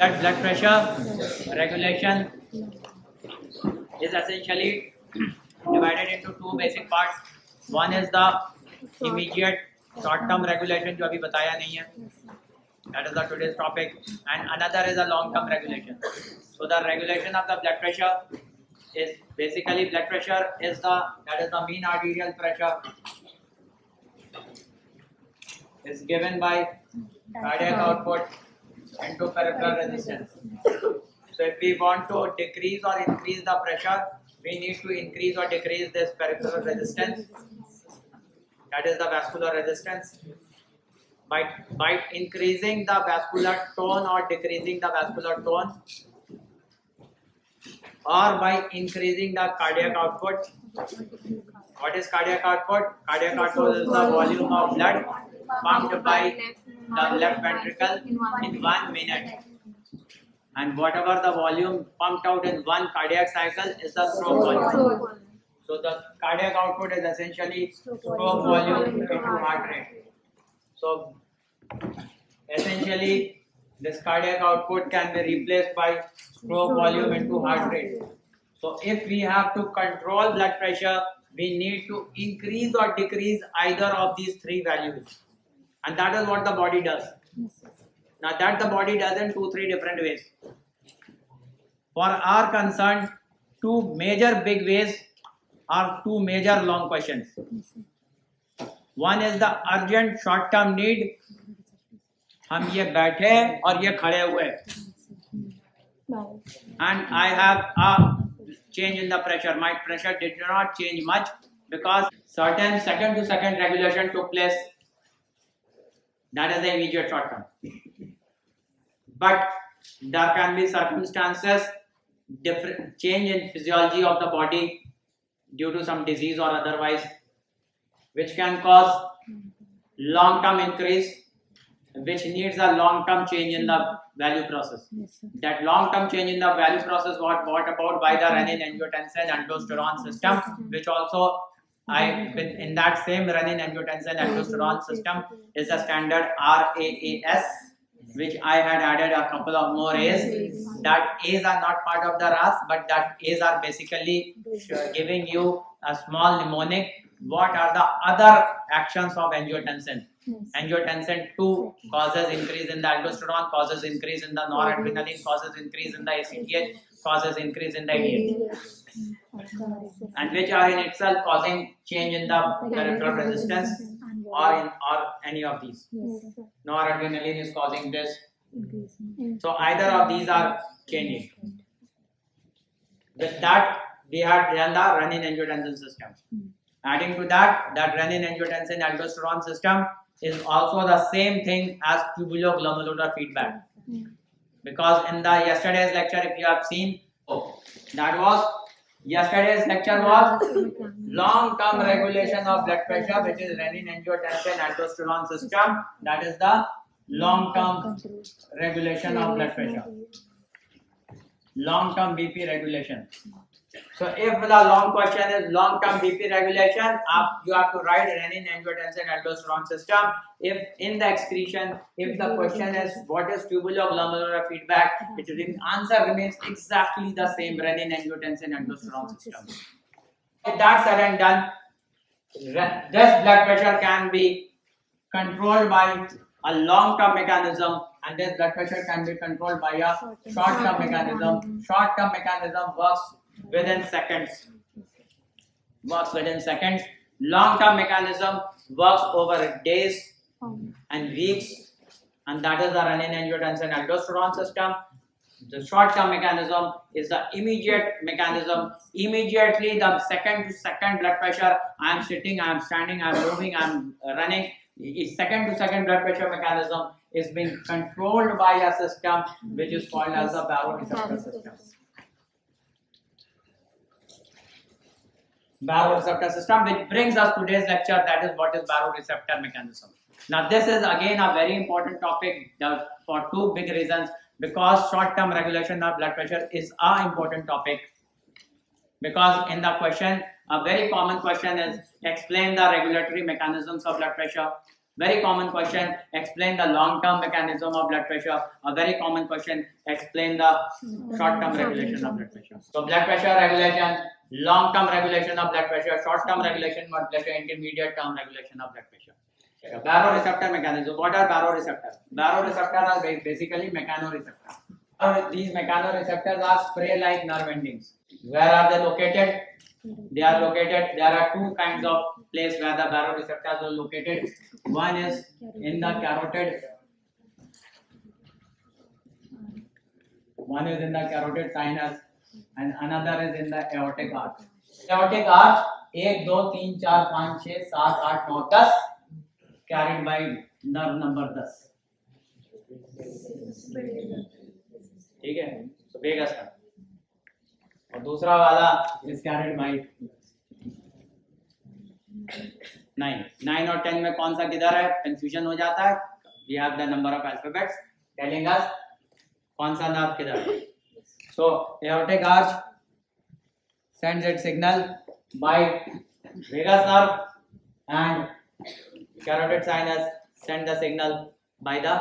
That blood pressure regulation is essentially divided into two basic parts. One is the immediate short-term regulation जो अभी बताया नहीं है. That is the today's topic. And another is a long-term regulation. So the regulation of the blood pressure is basically blood pressure is the that is the mean arterial pressure is given by cardiac output into peripheral resistance. So if we want to decrease or increase the pressure, we need to increase or decrease this peripheral resistance. That is the vascular resistance. By, by increasing the vascular tone or decreasing the vascular tone, or by increasing the cardiac output. What is cardiac output? Cardiac output is the volume of blood pumped by the left ventricle in one minute. And whatever the volume pumped out in one cardiac cycle is the stroke volume. So the cardiac output is essentially stroke volume into heart rate. So essentially this cardiac output can be replaced by stroke volume into heart rate. So if we have to control blood pressure, we need to increase or decrease either of these three values. And that is what the body does. Now that the body does in two, three different ways. For our concern, two major big ways are two major long questions. One is the urgent short term need हम ये बैठे और ये खड़े हुए and I have a change in the pressure my pressure did not change much because certain second to second regulation took place that is the immediate short term but there can be circumstances different change in physiology of the body due to some disease or otherwise which can cause long term increase which needs a long-term change in the value process. Yes, that long-term change in the value process what brought about by the renin angiotensin and aldosterone system, which also I with in that same renin angiotensin aldosterone system is the standard RAAS, which I had added a couple of more A's. That A's are not part of the RAS, but that A's are basically giving you a small mnemonic. What are the other actions of angiotensin? Angiotensin 2 causes increase in the aldosterone, causes increase in the noradrenaline, causes increase in the ACTH, causes increase in the ADH. And which are in itself causing change in the peripheral resistance or in or any of these. Noradrenaline is causing this. So either of these are changing. With that, we had done the renin angiotensin system. Hmm. Adding to that, that renin angiotensin aldosterone system is also the same thing as tubuloglomerular feedback. Because in the yesterday's lecture, if you have seen, oh, that was yesterday's lecture was long-term regulation of blood pressure, which is renin, angiotensin, aldosterone system. That is the long-term regulation of blood pressure. Long-term BP regulation. So if the long question is long-term BP regulation, up you have to write renin, angiotensin, aldosterone system. If in the excretion, if the question is what is tubuloglomerular feedback, it the answer remains exactly the same renin, angiotensin, aldosterone system. If that's said and done, this blood pressure can be controlled by a long-term mechanism and this blood pressure can be controlled by a short-term mechanism. Short-term mechanism works within seconds. Works within seconds. Long-term mechanism works over days and weeks, and that is the renin angiotensin aldosterone system. The short-term mechanism is the immediate mechanism. Immediately, the second to second blood pressure. I am sitting, I am standing, I am moving, I am running. Second to second blood pressure mechanism is being controlled by a system which is called as the baroreceptor system. Baroreceptor system which brings us today's lecture that is what is baroreceptor mechanism. Now this is again a very important topic for two big reasons because short term regulation of blood pressure is a important topic because in the question a very common question is explain the regulatory mechanisms of blood pressure Very common question. Explain the long-term mechanism of blood pressure. A very common question. Explain the short-term regulation of blood pressure. So blood pressure regulation, long-term regulation of blood pressure, short-term regulation of blood pressure, intermediate-term regulation of blood pressure. Baroreceptor mechanism. What are baroreceptors? Baroreceptors are basically mechanoreceptors. These mechanoreceptors are spray-like nerve endings. Where are they located? They are located. There are two kinds of place where the baroreceptors are located. One is in the carotid. One is in the carotid sinus, and another is in the aortic arch. Aortic arch, एक, दो, तीन, चार, पाँच छः सात, आठ, नौ, दस, carried by nerve number दस. ठीक है? तो वेगस का और दूसरा वाला is carried by nine nine और टेन में कौन सा किधर है? कंफ्यूजन हो जाता है। We have the number of alphabets telling us कौन सा नाम किधर है। So aortic arch sends its signal by vagus nerve and carotid sinus send the signal by the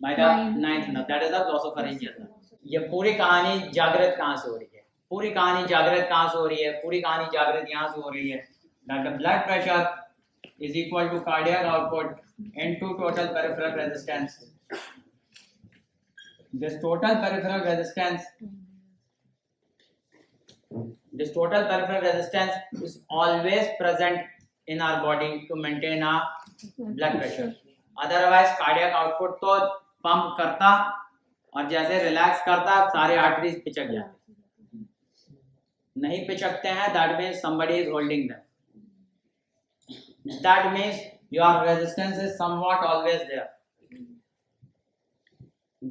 by the ninth nerve that is the glossopharyngeal nerve ये पूरी कहानी जागृत कहाँ से हो रही है पूरी कहानी जागृत कहाँ से हो रही है पूरी कहानी जागृत यहाँ से हो रही है that blood pressure is equal to cardiac output into total peripheral resistance this total peripheral resistance this total peripheral resistance is always present in our body to maintain our blood pressure otherwise cardiac output तो pump करता और जैसे relax करता सारे arteries पिचक जाते नहीं पिचकते हैं that means somebody is holding them that means your resistance is somewhat always there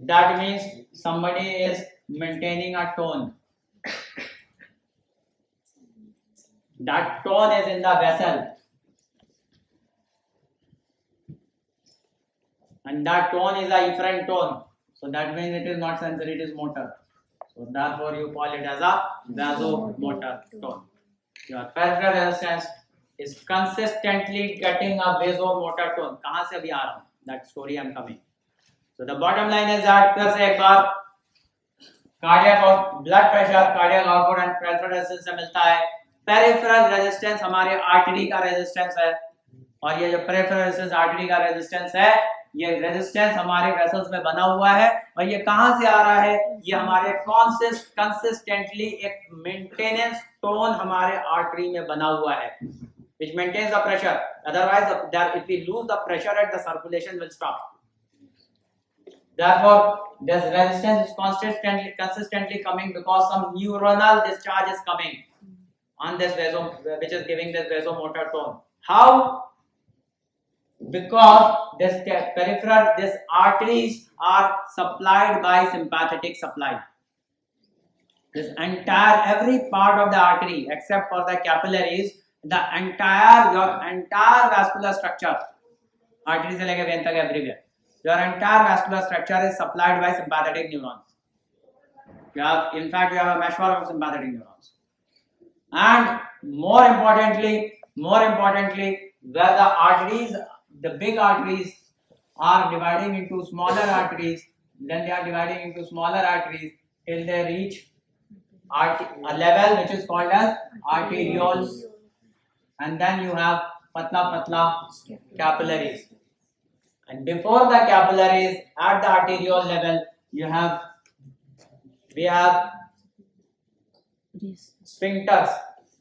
that means somebody is maintaining a tone that tone is in the vessel and that tone is a efferent tone so that means it is not sensory, it is motor. So therefore you call it as a vasomotor tone. Your peripheral resistance is consistently getting a vasomotor tone. से अभी आ रहा हूँ? That story I am coming. So the bottom line is that फिर से एक cardiac out, blood pressure, cardiac output and peripheral resistance से मिलता है. Peripheral resistance हमारे artery का resistance है और ये जो peripheral resistance artery का resistance है ये रेजिस्टेंस हमारे वेसल्स में बना हुआ है और ये कहाँ से आ रहा है ये हमारे कंसिस्टेंटली एक मेंटेनेंस टोन हमारे आर्टरी में बना हुआ है which maintains the pressure otherwise if we lose the pressure at the circulation will stop therefore this resistance is consistently consistently coming because some neuronal discharge is coming on this vaso which is giving this vasomotor tone. How? Because this peripheral this arteries are supplied by sympathetic supply. This entire every part of the artery except for the capillaries the entire your entire vascular structure artery se leke vein tak everywhere your entire vascular structure is supplied by sympathetic neurons. You have in fact you have a meshwork of sympathetic neurons. And more importantly more importantly where the arteries the big arteries are dividing into smaller arteries, then they are dividing into smaller arteries till they reach a level which is called as arterioles, and then you have patla patla capillaries. And before the capillaries, at the arteriole level, you have we have sphincters,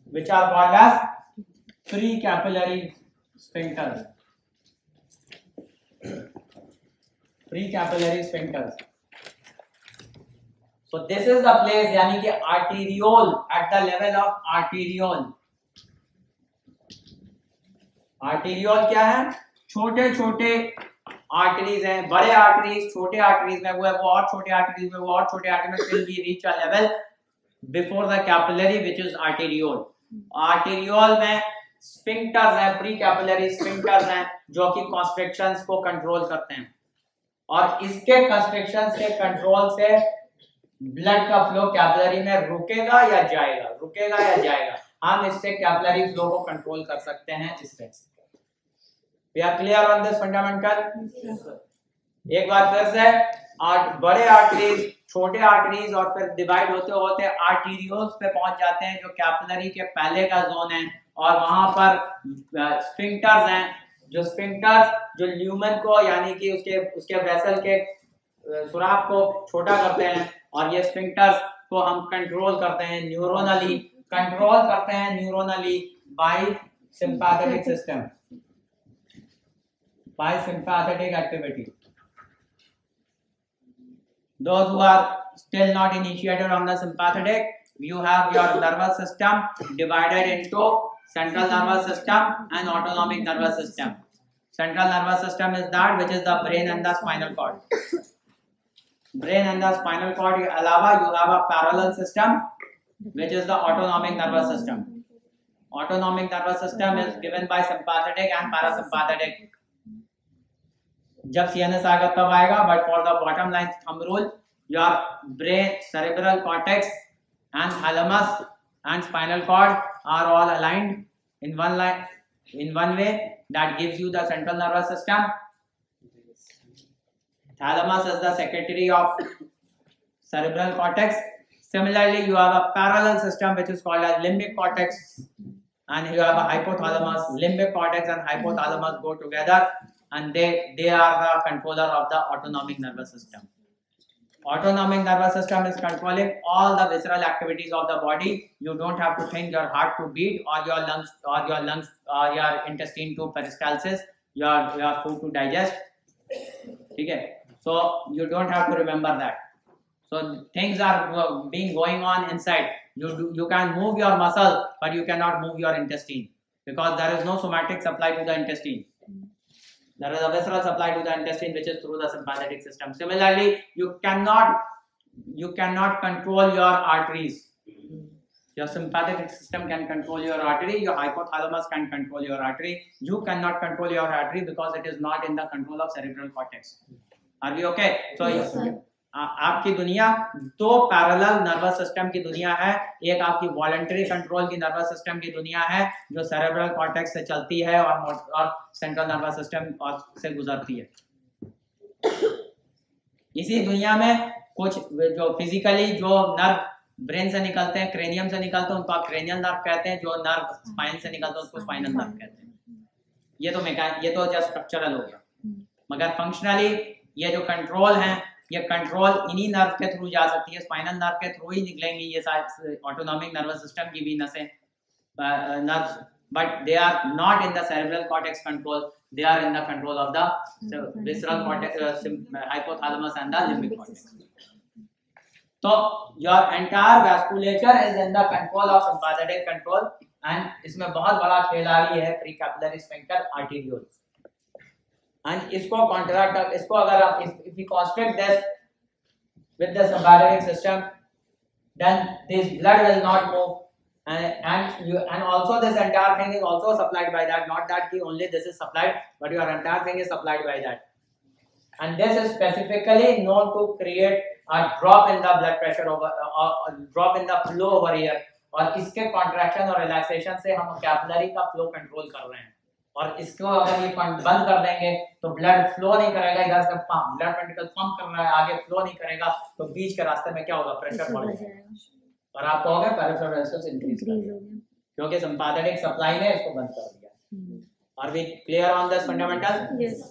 which are called as free capillary sphincters. free capillary sphincters. So this is the place यानी कि arteriole at the level of arteriole. arteriole क्या है छोटे छोटे arteries हैं, बड़े arteries, छोटे arteries में वो है वो और छोटे आर्टरीज में, वो और छोटे आर्टरी में, फिर we reach a level before the capillary which is arteriole arteriole में स्पिंक्टर्स हैं प्री कैपिलरी स्पिंक्टर्स हैं, जो कि कॉन्स्ट्रिक्शंस को कंट्रोल करते हैं। और इसके कंस्ट्रिक्शंस के कंट्रोल से ब्लड का फ्लो कैपिलरी में रुकेगा या जाएगा? रुकेगा या जाएगा? हम इससे कैपिलरी फ्लो को कंट्रोल कर सकते हैं इससे we are clear on this fundamental एक बार फिर से आर्ट बड़े आर्टरीज छोटे आर्टरीज और फिर डिवाइड होते होते आर्टीरियोस पे पहुँच जाते हैं जो कैपिलरी के पहले का जोन है और वहाँ पर स्फिंक्टर्स हैं। जो स्फिंक्टर्स जो ल्यूमन को यानी कि उसके उसके वेसल के सुराख को छोटा करते हैं और ये स्फिंक्टर्स को हम कंट्रोल करते हैं न्यूरोनली कंट्रोल करते हैं neuronally by sympathetic system By sympathetic activity. Those who are still not initiated on the sympathetic, you have your nervous system divided into central nervous system and autonomic nervous system. Central nervous system is that which is the brain and the spinal cord. brain and the spinal cord alawa you have a parallel system which is the autonomic nervous system. Autonomic nervous system is given by sympathetic and parasympathetic जब CNS आएगा तब आएगा but for the bottom line thumb rule your brain cerebral cortex and thalamus and spinal cord are all aligned in one line in one way that gives you the central nervous system Thalamus is the secretary of cerebral cortex. Similarly, you have a parallel system which is called as limbic cortex and you have a hypothalamus. Limbic cortex and hypothalamus go together and they, they are the controller of the autonomic nervous system. Autonomic nervous system is controlling all the visceral activities of the body. You don't have to think your heart to beat or your lungs or your lungs or your intestine to peristalsis, your, your food to digest. Okay. So you don't have to remember that. So things are being going on inside. You do, you can move your muscle, but you cannot move your intestine because there is no somatic supply to the intestine. There is a visceral supply to the intestine which is through the sympathetic system. Similarly, you cannot you cannot control your arteries. Your sympathetic system can control your artery, your hypothalamus can control your artery. You cannot control your artery because it is not in the control of cerebral cortex. Are we okay? So yes, आपकी दुनिया, दो parallel nervous system की दुनिया है। एक आपकी voluntary control की nervous system की दुनिया है, जो सेरेब्रल कॉर्टेक्स से चलती है और और सेंट्रल नर्वस सिस्टम से गुजरती है। इसी दुनिया में कुछ जो फिजिकली जो नर्व ब्रेन से निकलते हैं क्रेनियम से निकलते हैं, उनको आप क्रेनियल नर्व कहते हैं, जो नर्व स्पाइन से निकलते हैं, उसको स्पाइनल नर्व कहते हैं। ये तो मेका ये तो जस्ट स्ट्रक्चरल हो गया। मगर फंक्शनली ये जो कंट्रोल है ये कंट्रोल इन्हीं नर्व के थ्रू जा सकती है। स्पाइनल नर्व के थ्रू ही निकलेंगी ये ऑटोनॉमिक नर्वस सिस्टम की भी नसें nerve but they are not in the cerebral cortex control they are in the control of the visceral cortex hypothalamus and the limbic cortex तो your entire vasculature is in the control of sympathetic control and इसमें बहुत बड़ा खेल आ रही है pre capillary sphincter arterioles and इसको contract इसको अगर आप if we constrict this with the sympathetic system then this blood will not move and and you and also this entire thing is also supplied by that not that ki only this is supplied but your entire thing is supplied by that and this is specifically known to create a drop in the blood pressure over uh, a drop in the flow over here और इसके contraction और relaxation से हम capillary का flow control कर रहे हैं और इसको अगर ये पंप बंद कर देंगे तो ब्लड फ्लो नहीं करेगा इधर से पंप ब्लड वेंट्रिकल पंप कर रहा है आगे फ्लो नहीं करेगा तो बीच के रास्ते में क्या होगा? प्रेशर बढ़ जाएगा। और आप कहोगे पेरिफेरल रेजिस्टेंस इंक्रीज कर क्योंकि सिंपैथेटिक सप्लाई ने इसको बंद कर दिया। और we clear on this fundamental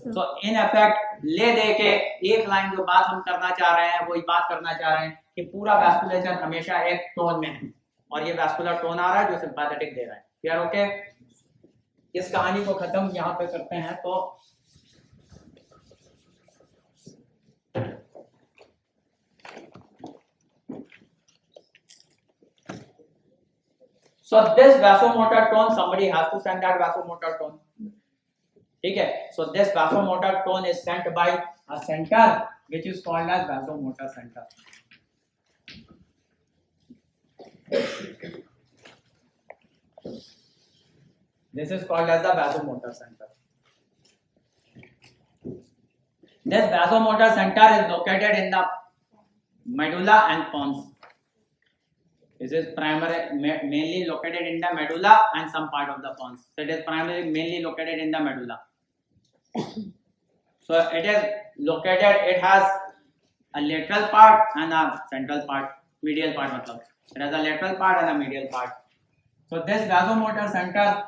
so in effect ले दे के एक लाइन जो बात हम करना चाह रहे हैं वो बात करना चाह रहे हैं कि पूरा वैस्कुलेचर हमेशा एक टोन में है। और ये वैस्कुलर टोन आ रहा है जो सिंपैथेटिक दे रहा है। क्लियर ओके इस कहानी को खत्म यहाँ पे करते हैं तो So this vasomotor tone, somebody has to send that vasomotor tone. ठीक है so this vasomotor tone is sent by a center which is called as vasomotor center this is called as the vasomotor center. This vasomotor center is located in the medulla and pons this is primary mainly located in the medulla and some part of the pons so it is primarily mainly located in the medulla. So it is located it has a lateral part and a central part medial part it has a lateral part and a medial part. So this vasomotor center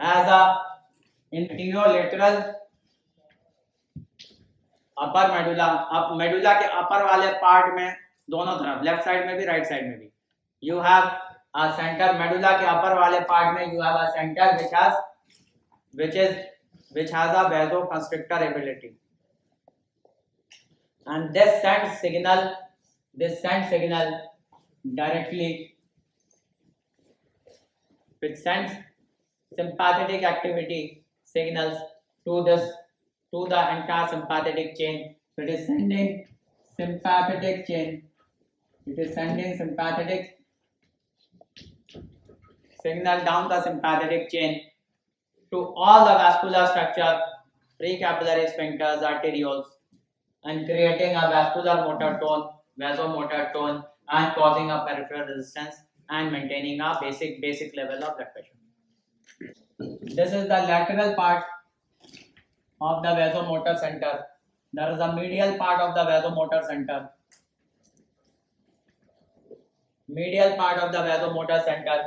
as a anterior lateral upper medulla up medulla के upper वाले part में दोनों तरफ़ left side में भी right side में भी। You have a centre medulla के अपर वाले पार्ट में you have a centre which has which is which has a vasoconstrictor ability and this send signal this send signal directly which sends sympathetic activity signals to this to the entire sympathetic chain so it is sending sympathetic chain it is sending sympathetic signal down the sympathetic chain to all the vascular structure, precapillary sphincters, arterioles, and creating a vascular motor tone, vasomotor tone, and causing a peripheral resistance and maintaining a basic basic level of blood pressure. This is the lateral part of the vasomotor center. There is a medial part of the vasomotor center. Medial part of the vasomotor center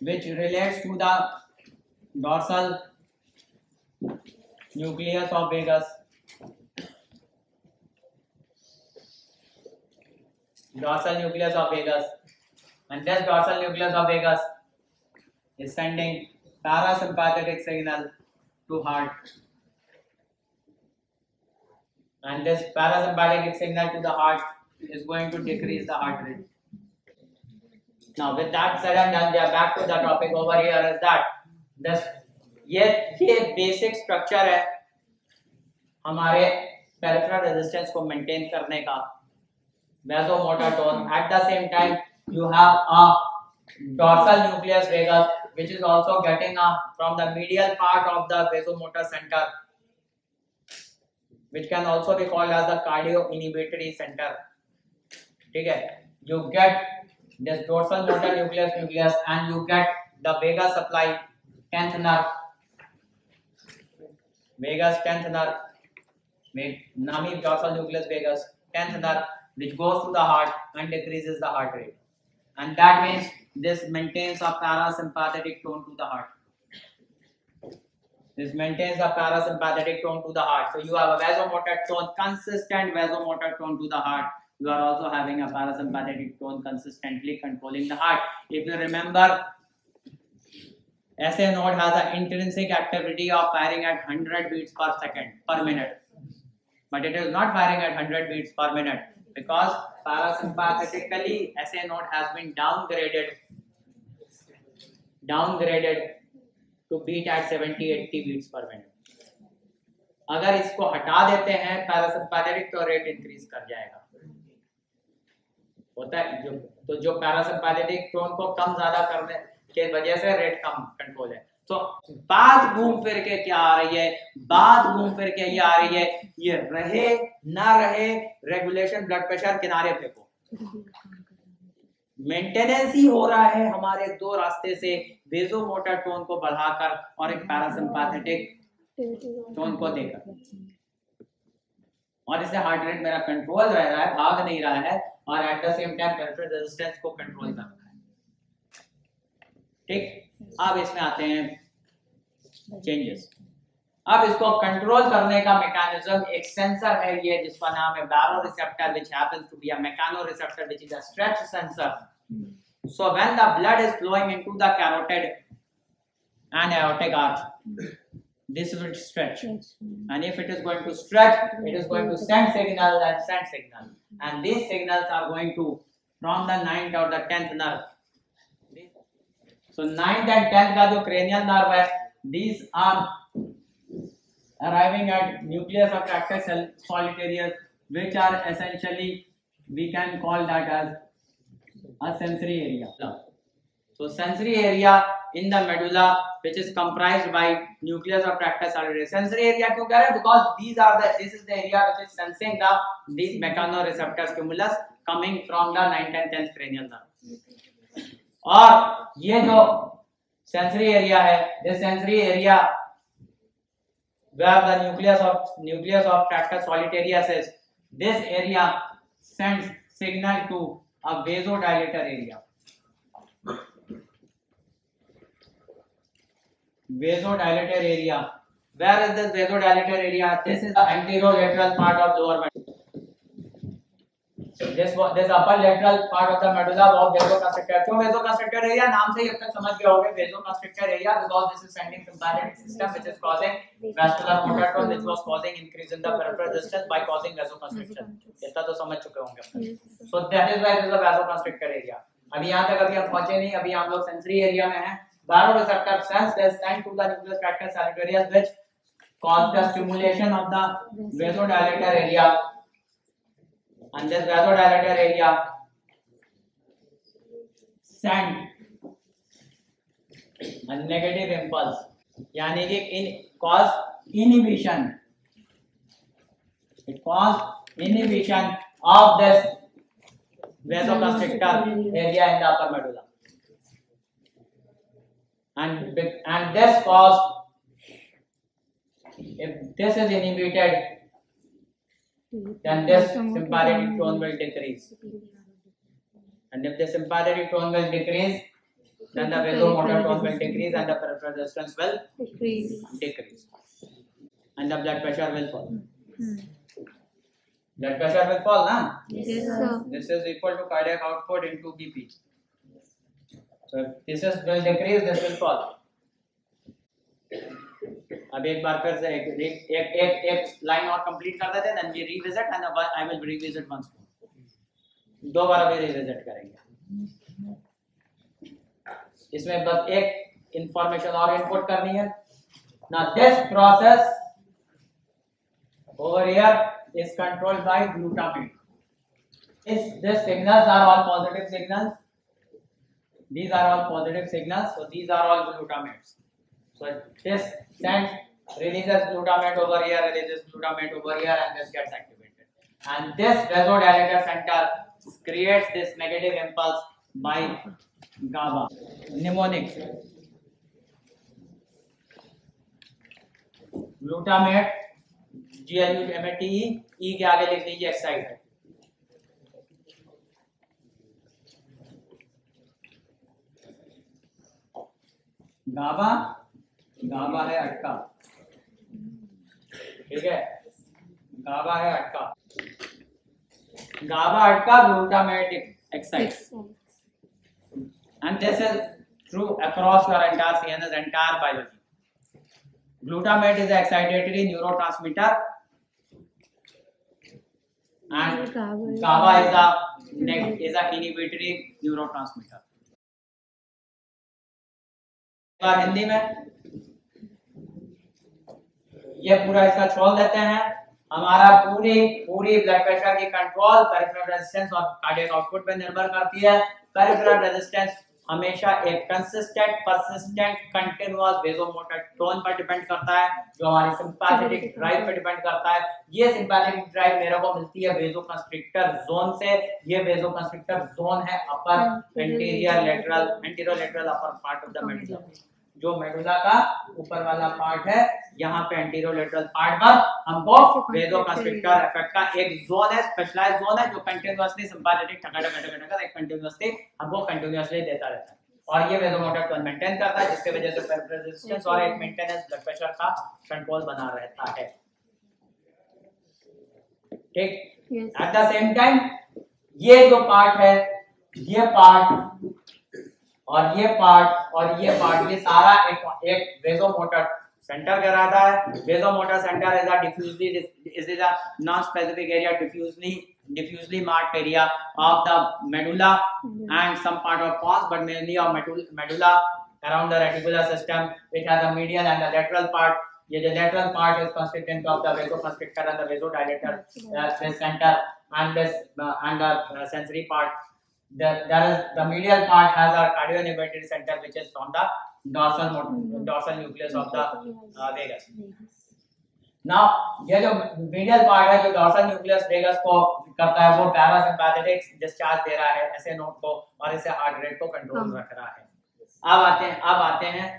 which relates to the dorsal nucleus of vagus dorsal nucleus of vagus and this dorsal nucleus of vagus is sending parasympathetic signal to heart and this parasympathetic signal to the heart is going to decrease the heart rate Now with that said and done, we are back to the topic over here is that this ये ये basic structure है हमारे peripheral resistance को maintain करने का vasomotor tone at the same time you have a dorsal nucleus vagus which is also getting up from the medial part of the vasomotor center which can also be called as the cardio inhibitory center. Okay, you get this dorsal motor nucleus nucleus and you get the vagus supply 10th nerve. Vagus 10th nerve. Nami dorsal nucleus vagus 10th nerve which goes to the heart and decreases the heart rate. And that means this maintains a parasympathetic tone to the heart. This maintains a parasympathetic tone to the heart. So you have a vasomotor tone consistent vasomotor tone to the heart. You are also having a parasympathetic tone consistently controlling the heart. If you remember, SA node has an intrinsic activity of firing at 100 beats per second per minute, but it is not firing at 100 beats per minute because parasympathetically SA node has been downgraded downgraded to beat at 70 80 beats per minute. अगर इसको हटा देते हैं parasympathetic तो rate increase कर जाएगा होता है जो तो जो पैरासिम्पैथेटिक टोन को कम ज़्यादा करने के वजह से रेट कम कंट्रोल है तो बात घूम फिर के क्या आ रही है? बात घूम फिर के ये आ रही है। ये रहे, ना रहे रेगुलेशन ब्लड प्रेशर किनारे फेंको मेंटेनेंस ही हो रहा है हमारे दो रास्ते से। वेजो मोटर टोन को बढ़ाकर और एक पैरासिम्पैथेटिक टोन को देकर। और इससे हार्ट रेट मेरा कंट्रोल रह रहा है, भाग नहीं रहा है और at the same time resistance को कंट्रोल कर रहा है। ठीक? अब इसमें आते हैं चेंजेस अब इसको कंट्रोल करने का मैकेनिज्म एक सेंसर है ये, जिसका नाम है baroreceptor which happens to be a mechanoreceptor which is a stretch sensor so when the blood is flowing into the carotid and aortic arch this will stretch and if it is going to stretch it is going to send signal and send signal and this signals are going to from the 9th और the 10th nerve so ninth and tenth का जो cranial nerve है these are arriving at nucleus of tractus solitarius which are essentially we can call that as a sensory area so sensory area in the medulla which is comprised by nucleus of tractus solitarius. Sensory area क्यों कह रहे हैं? Because these are the this is the area which is sensing the these mechanoreceptor stimulus coming from the 9th and 10th cranial nerve. और ये जो sensory area है this sensory area where the nucleus of nucleus of tractus solitarius area this area sends signal to a vaso area vaso area where is this vaso area this is antero part of lower mental this this upper lateral part of the medulla of vasoconstrictor क्यों vasoconstrictor area नाम से ही अब तक समझ गए होंगे vasoconstrictor area because this is sending sympathetic system which is causing vascular tone which was causing increase in the peripheral resistance by causing vasoconstriction इतना तो समझ चुके होंगे अब so that is why this is a vasoconstrictor area अभी यहाँ तक अभी हम पहुँचे नहीं अभी हम लोग सेंसरी एरिया में हैं baroreceptor sense they send to the nucleus tractus solitarius which cause the stimulation of the vasodilator area and this vasodilator area send a negative impulse यानी कि in cause inhibition it cause inhibition of this vasoconstrictor area in the upper medulla and and this cause if this is inhibited then this sympathetic tone will decrease and if the sympathetic tone will decrease then the vasomotor tone will decrease and the peripheral resistance will Decrease. decrease and the blood pressure will fall Hmm. blood pressure will fall na Yes, sir. this is equal to cardiac output into bp so if this is will decrease this will fall अब एक बार फिर से एक एक एक एक line और कंप्लीट कर देते हैं then revisit and I will revisit once more दो बार अभी रिविजिट करेंगे। इसमें बस एक इंफॉर्मेशन और इनपुट करनी है। ना this process over here is controlled by glutamine is this signals are all positive signals these are all positive signals so these are all glutamines so this sends releases glutamate over here releases glutamate over here and this gets activated and this vasodilator center creates this negative impulse by GABA mnemonics glutamate G L U M A T E के आगे लिख लीजिए Exide है गाबा गाबा है अटका। ठीक है? गाबा है अटका। गाबा अटका glutamatic excite and this is true across your entire CNS entire biology glutamate is excitatory neurotransmitter and GABA is a is a inhibitory neurotransmitter. Hindi में ये पूरा इसका छोड़ देते हैं। हमारा पूरी पूरी ब्लड प्रेशर की कंट्रोल पेरिफेरल रेजिस्टेंस और कार्डियक आउटपुट पे निर्भर करती है। पेरिफेरल रेजिस्टेंस हमेशा एक consistent persistent continuous vasomotor tone पर डिपेंड करता है जो हमारी सिंपैथेटिक ड्राइव पे डिपेंड करता है। ये सिंपैथेटिक ड्राइव मेरे को मिलती है वेजोकंस्ट्रिक्टर जोन से। ये वेजोकंस्ट्रिक्टर जोन है upper anterior lateral anterior lateral upper part of the medulla जो मेडुला का ऊपर वाला पार्ट है यहाँ पे एंटीरियर लेटरल पार्ट पर हमको वेजोकंस्ट्रिक्टर इफ़ेक्ट का एक जोन है स्पेशलाइज्ड जोन है जो कंटीन्यूअसली सिंपैथेटिक टका टका टका टका एक कंटीन्यूअसली हमको कंटीन्यूअसली देता रहता है। और ये वेजोमोटर टोन मेंटेन करता है जिसकी वजह से रेजिस्टेंस और एक मेंटेनेंस ब्लड प्रेशर का कंट्रोल बना रहता है। ठीक? एट द सेम टाइम ये जो पार्ट है ये पार्ट और ये पार्ट और ये पार्ट ये सारा एक एक वेजोमोटर सेंटर कहलाता है vasomotor centre is a diffusely is is a non specific area diffusely marked area of the medulla and some part of pons but mainly of medulla, medulla around the reticular system which has a medial and a lateral part ये जो is constituent of the vasoconstrictor and the vasodilator uh, this center and this uh, and the uh, sensory part the, there is the medial part has a cardioinhibitory center which is from the dorsal mot- dorsal nucleus of the uh, vagus. Now ये जो medial part है जो dorsal nucleus vagus को करता है वो parasympathetic discharge दे रहा है ऐसे नोट को और इसे हार्ट रेट को कंट्रोल। रख रहा है। अब आते हैं अब आते हैं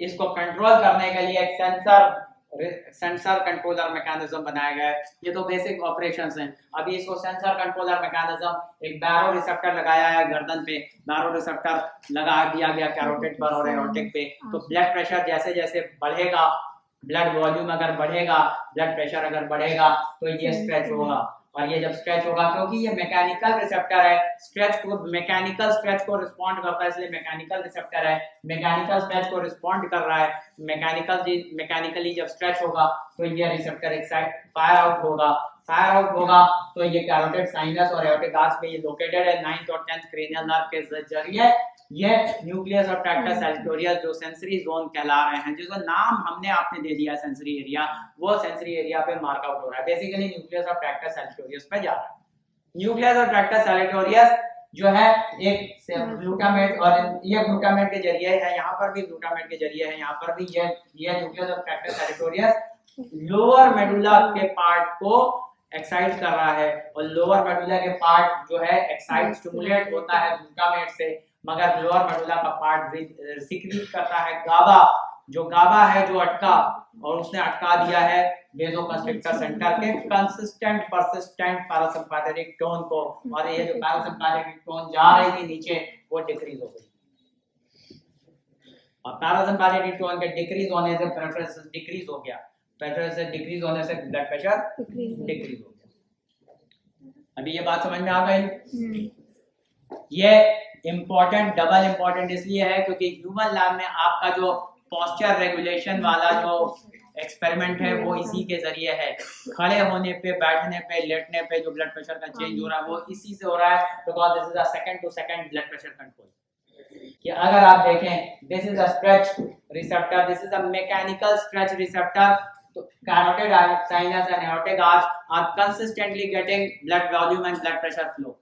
इसको कंट्रोल करने के लिए एक सेंसर सेंसर कंट्रोलर मैकेनिज्म बनाया गया है ये तो बेसिक ऑपरेशंस हैं। अभी इसको सेंसर कंट्रोलर मैकेनिज्म एक बैरो रिसेप्टर लगाया है गर्दन पे। बैरो रिसेप्टर लगा दिया गया कैरोटिड पर और एरोटिक पे। तो ब्लड प्रेशर जैसे जैसे बढ़ेगा ब्लड वॉल्यूम अगर बढ़ेगा ब्लड प्रेशर अगर बढ़ेगा तो ये स्ट्रेच होगा। और ये जब स्ट्रेच होगा, क्योंकि ये मैकेनिकल रिसेप्टर है स्ट्रेच को मैकेनिकल स्ट्रेच को रिस्पॉन्ड करता है, इसलिए मैकेनिकल रिसेप्टर है। मैकेनिकल स्ट्रेच को रिस्पॉन्ड कर रहा है मैकेनिकल मैकेनिकली जब स्ट्रेच होगा तो ये रिसेप्टर एक साइड फायर आउट होगा। फायर आउट होगा तो ये कैरोटिड साइनस और एओर्टिक आर्च में ये लोकेटेड है नाइन्थ और टेंथ क्रेनियल नर्व के ज़रिए। ये न्यूक्लियस और ट्रैक्टस एल्टोरियस जो सेंसरी जोन कहला रहे हैं जिसका नाम हमने आपने दे दिया सेंसरी एरिया वो सेंसरी एरिया पे मार्क आउट हो रहा है। बेसिकली न्यूक्लियस और ट्रैक्टस एल्टोरियस पे जा रहा है। न्यूक्लियस और ट्रैक्टस एल्टोरियस जो है एक ग्लूटामेट और ये ग्लूटामेट के ज़रिए है यहाँ पर भी ग्लूटामेट के ज़रिए है यहाँ पर भी ये ये न्यूक्लियस और ट्रैक्टस एल्टोरियस लोअर मेडुला के पार्ट को एक्साइट कर रहा है और लोअर मेडुला के पार्ट जो है एक्साइट स्टिमुलेट होता है ग्लूटामेट से मगर लोअर मेडुला का पार्ट सिक्रीट करता है गाबा जो गाबा है जो अटका और उसने अटका दिया है वेजोकंस्ट्रिक्टर सेंटर के कंसिस्टेंट परसिस्टेंट पैरासिम्पैथेटिक टोन को। और ये जो पैरासिम्पैथेटिक टोन जा रही थी नीचे वो डिक्रीज हो गई। और पैरासिम्पैथेटिक टोन के डिक्रीज होने से प्रेफरेंस डिक्रीज हो गया। प्रेफरेंस डिक्रीज होने से ब्लड प्रेशर डिक्रीज हो गया। अभी ये बात समझ में आ गई? हम्म। ये इम्पोर्टेंट डबल इम्पोर्टेंट इसलिए है क्योंकि ह्यूमन लैब में आपका जो पॉस्चर रेगुलेशन वाला जो एक्सपेरिमेंट है वो इसी के ज़रिए है। खड़े होने पे बैठने पे लेटने पे जो ब्लड प्रेशर का चेंज हो रहा है वो इसी से हो रहा है because this is a second to second blood pressure control कि अगर आप देखें this is a stretch receptor this is a mechanical stretch receptor carotid sinus and aortic arch are consistently getting blood volume and blood pressure flow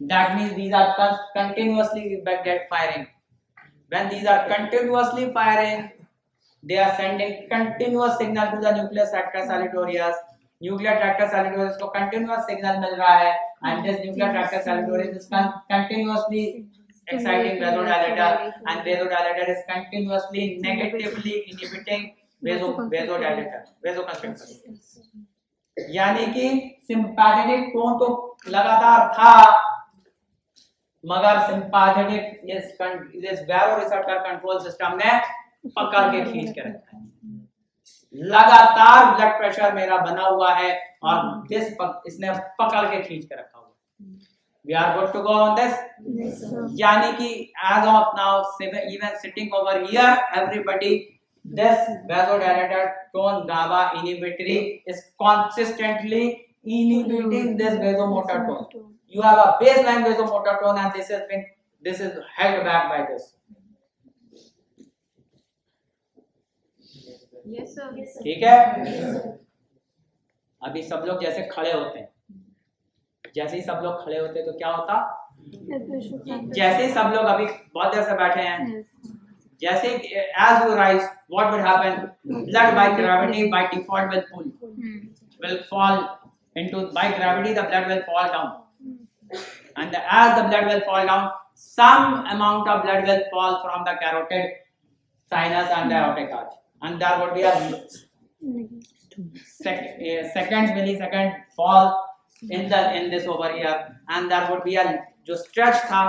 that means these are con continuously get firing when these are continuously firing they are sending continuous signal to the nucleus tractus salutatorius nuclear tractus salutatorius को continuous signal मिल रहा है and this nuclear tractus salutatorius is con continuously exciting vasodilator and vasodilator is continuously negatively inhibiting यानी कि sympathetic tone तो लगातार था मगर सिंपैथेटिक इस इस रिसेप्टर कंट्रोल सिस्टम ने पकड़ के खींच के रखा है। लगातार ब्लड प्रेशर मेरा बना हुआ है और दिस पक, इसने पकड़ के खींच के रखा हुआ we are good to go on this यानी कि as of now even sitting over here everybody this vasodilator tone GABA inhibitory is consistently inhibiting this vasomotor tone you have a baseline vasomotor tone and this has been this is held back by this yes sir ठीक है अभी सब लोग जैसे खड़े होते हैं जैसे ही सब लोग खड़े होते हैं तो क्या होता जैसे ही सब लोग अभी बहुत देर से बैठे हैं जैसे as you rise what will happen blood by gravity by default will pull will fall into by gravity the blood will fall down and the, as the blood will fall down, some amount of blood will fall from the carotid sinus and the aortic arch, and there would be a sec, a second millisecond fall in the in this over here, and there would be a जो stretch था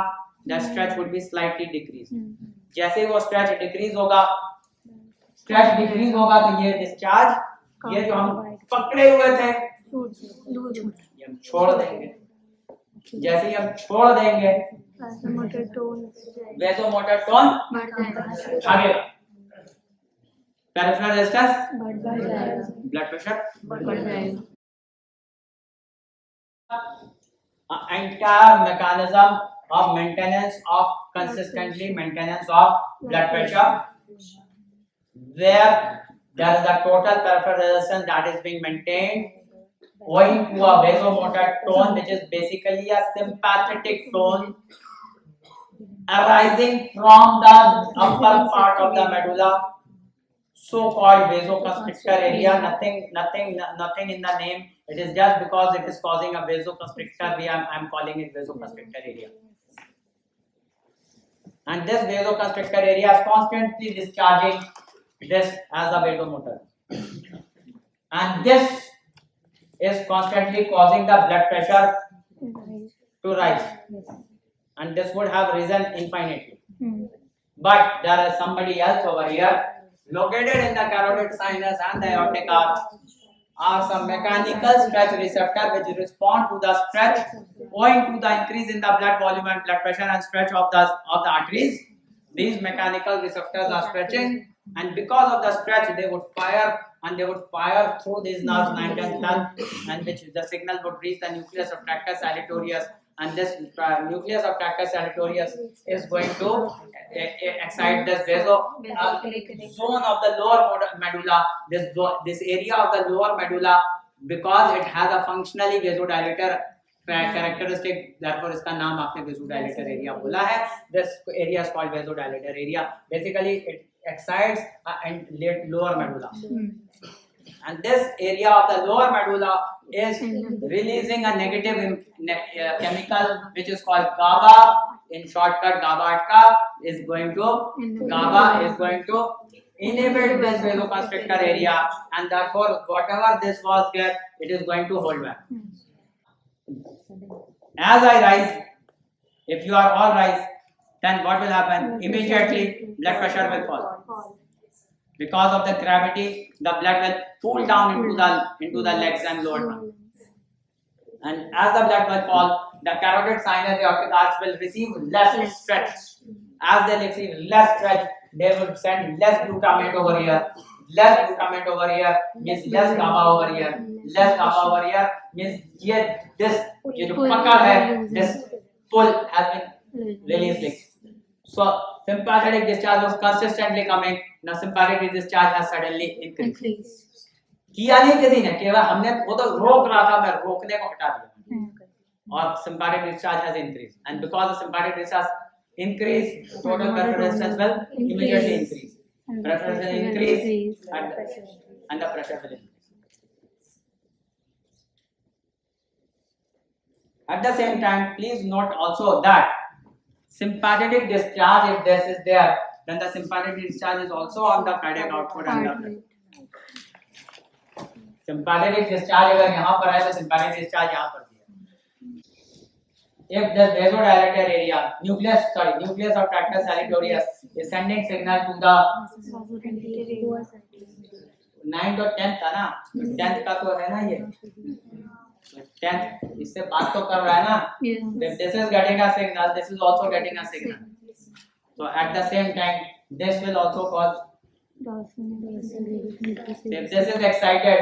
that stretch would be slightly decreased. जैसे वो stretch decrease होगा stretch decrease होगा तो ये discharge ये जो हम पकड़े हुए थे ये हम छोड़ देंगे। जैसे ही हम छोड़ देंगे motor tone vasomotor tone भागेगा पेरिफेरल रेजिस्टेंस ब्लड प्रेशर बढ़ जाएगा। Entire mechanism of maintenance of consistently maintenance of blood pressure. Where there is a total peripheral resistance that is being maintained owing to a vasomotor tone which is basically a sympathetic tone arising from the upper part of the medulla so called vasoconstrictor area. Nothing nothing nothing in the name. It is just because it is causing a vasoconstrictor. We am I'm calling it vasoconstrictor area and this vasoconstrictor area is constantly discharging this as a vasomotor. And this is constantly causing the blood pressure to rise. And this would have risen infinitely. But there is somebody else over here located in the carotid sinus and the aortic arch are some mechanical stretch receptor which respond to the stretch owing to the increase in the blood volume and blood pressure and stretch of the of the arteries these mechanical receptors are stretching. And because of the stretch they would fire and they would fire through these nerves 9 and 10 and which the signal would reach the nucleus of tractus salutatorius and this uh, nucleus of tractus salutatorius is going to uh, uh, excite this uh, zone of the lower medulla this this area of the lower medulla because it has a functionally vasodilator characteristic therefore इसका नाम आपने vasodilator area बोला है this area is called vasodilator area basically it excites uh, and lower medulla Hmm. And this area of the lower medulla is releasing a negative uh, chemical which is called GABA. In shortcut GABA is going to GABA is going to inhibit this vasoconstrictor area. And therefore whatever this was there it is going to hold back. As I rise if you are all rise then what will happen? Immediately blood pressure will Fall. because of the gravity the blood will pull down into the into the legs and lower trunk and as the blood will fall the carotid sinus the aortic arch will receive less stretch as they receive less stretch they will send less glutamate over here less glutamate over here means less gamma over here less gamma over here means ये this ये जो पकड़ है this pull has been released so sympathetic discharge was consistently coming now sympathetic discharge has suddenly increased Increase. किया नहीं किसी ने केवल हमने वो तो रोक रहा था मैं रोकने को हटा दिया Hmm. और sympathetic discharge has increased and because the sympathetic discharge increase total peripheral resistance will immediately increase the pressure will increase and, and the pressure will increase at the same time please note also that sympathetic discharge if this is there then the sympathetic discharge is also on the cardiac output and the Sympathetic discharge अगर यहाँ पर है तो sympathetic discharge यहाँ पर दिया if the vasodilator area nucleus sorry nucleus of tractus salutatorius is sending signal to the ninth और tenth था ना टेंथ का तो है ना ये टेंथ इससे बात तो कर रहा है ना if this is getting a signal this is also getting a signal so at the same time this will also cause if this is excited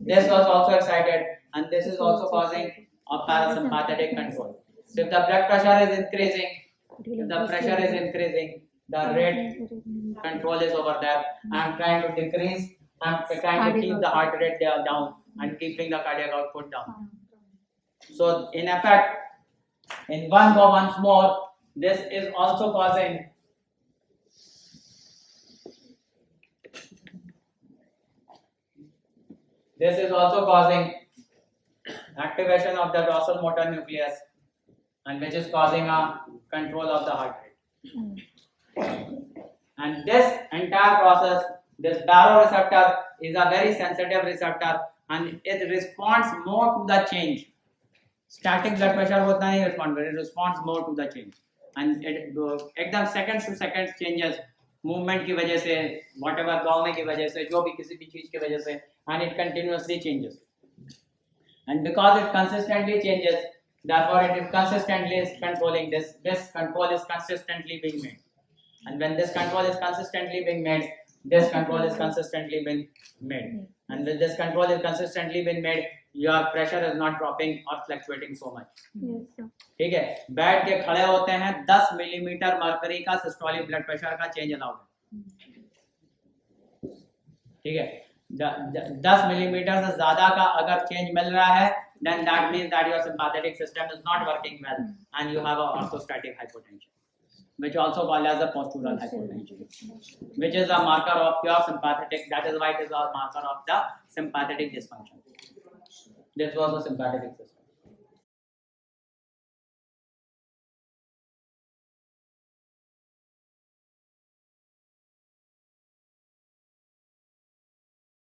this was also excited and this is also causing a parasympathetic control. So if the blood pressure is increasing if the pressure is increasing the rate control is over there. I'm trying to decrease i'm trying to keep the heart rate down and keeping the cardiac output down. So in effect in one go once more this is also causing this is also causing activation of the dorsal motor nucleus and which is causing a control of the heart rate and this entire process this baroreceptor is a very sensitive receptor and it responds more to the change static blood pressure होता नहीं respond but it responds more to the change and it एकदम seconds to seconds changes movement की वजह से whatever दौड़ने की वजह से जो भी किसी भी चीज की वजह से and it continuously changes and because it consistently changes therefore it is consistently is controlling this this control is consistently being made and when this control is consistently being made this control is consistently being made and when this control is consistently being made your pressure is not dropping or fluctuating so much Yes, sir. ठीक है बैठ के खड़े होते हैं 10 millimetre mercury का systolic blood pressure का change allowed है ठीक है द- द- 10 मिलीमीटर से ज़्यादा का अगर चेंज मिल रहा है then that means that your sympathetic system is not working well and you have a orthostatic hypotension which also called as a postural hypotension which is a marker of your sympathetic that is why it is a marker of the sympathetic dysfunction this was the sympathetic system